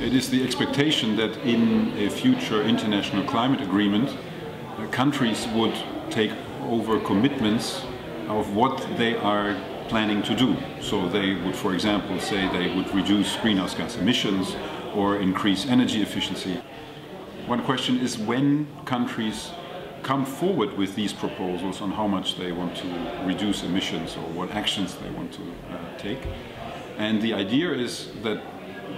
It is the expectation that in a future international climate agreement, countries would take over commitments of what they are planning to do. So they would, for example, say they would reduce greenhouse gas emissions or increase energy efficiency. One question is when countries come forward with these proposals on how much they want to reduce emissions or what actions they want to uh, take. And the idea is that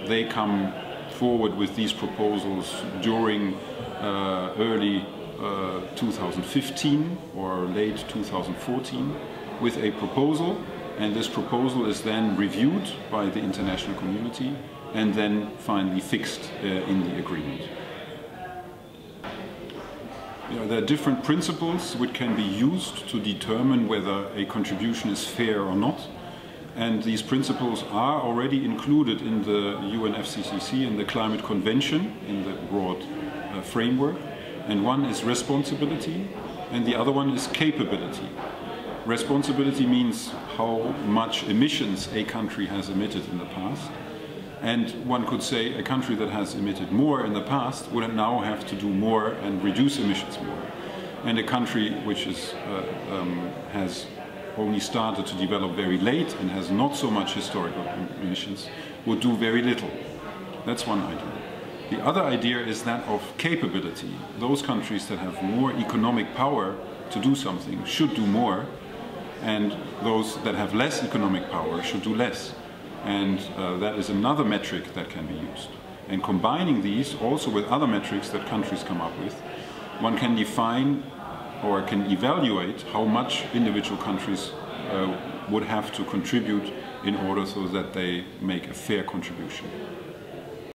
they come forward with these proposals during uh, early uh, 2015 or late 2014 with a proposal and this proposal is then reviewed by the international community and then finally fixed uh, in the agreement. You know, there are different principles which can be used to determine whether a contribution is fair or not. And these principles are already included in the UNFCCC and the Climate Convention in the broad uh, framework. And one is responsibility and the other one is capability. Responsibility means how much emissions a country has emitted in the past. And one could say a country that has emitted more in the past would now have to do more and reduce emissions more. And a country which is, uh, um, has only started to develop very late and has not so much historical emissions would do very little. That's one idea. The other idea is that of capability. Those countries that have more economic power to do something should do more, and those that have less economic power should do less. And uh, that is another metric that can be used. And combining these also with other metrics that countries come up with, one can define or can evaluate how much individual countries uh, would have to contribute in order so that they make a fair contribution.